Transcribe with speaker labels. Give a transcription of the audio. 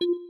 Speaker 1: you